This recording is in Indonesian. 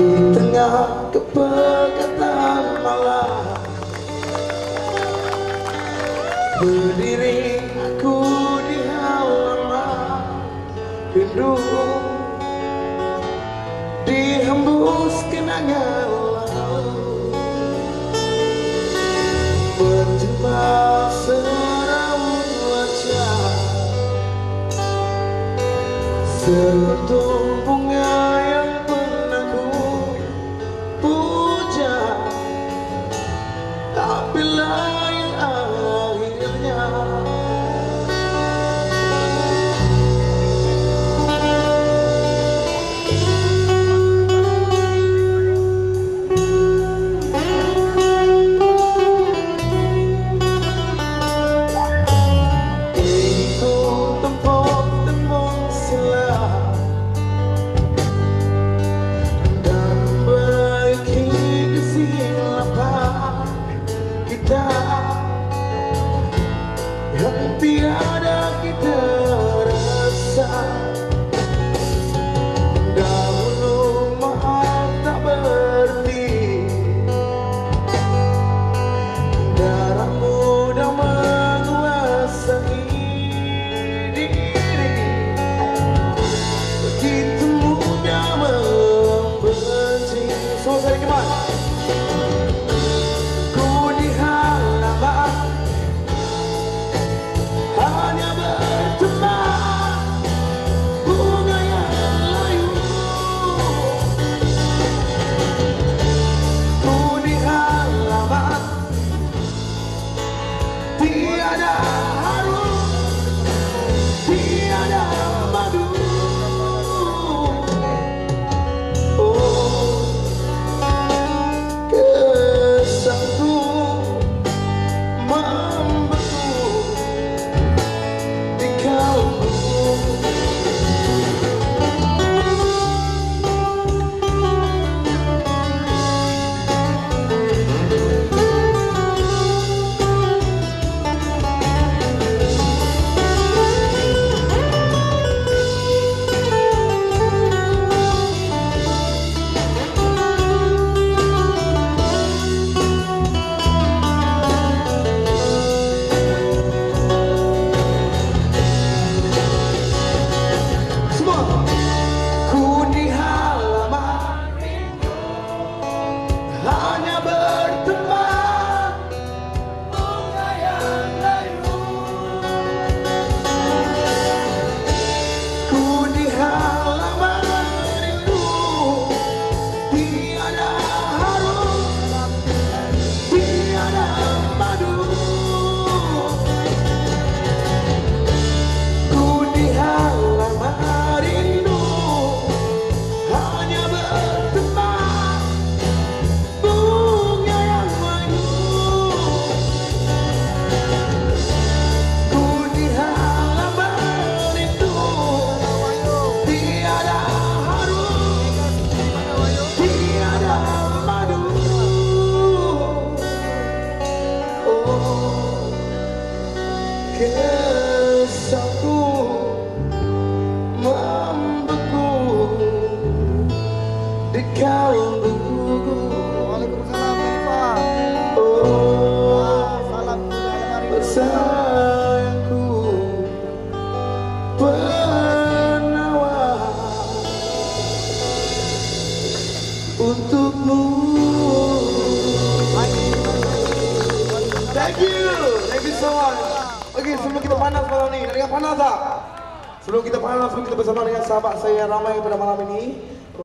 di tengah kepekatan malam. Berdiri aku di halaman rindu dihembus kenangan lalu berjumpa seram wajah seruntung bunga yang So, come on. Di kalbu Waalaikumsalam Pak. Oh Salam dari sayangku penawar untukmu Thank you, thank you so much. Oke, sebelum kita panas malam ini, ada yang panas tak? Sebelum kita panas, sebelum kita bersama dengan sahabat saya ramai pada malam ini,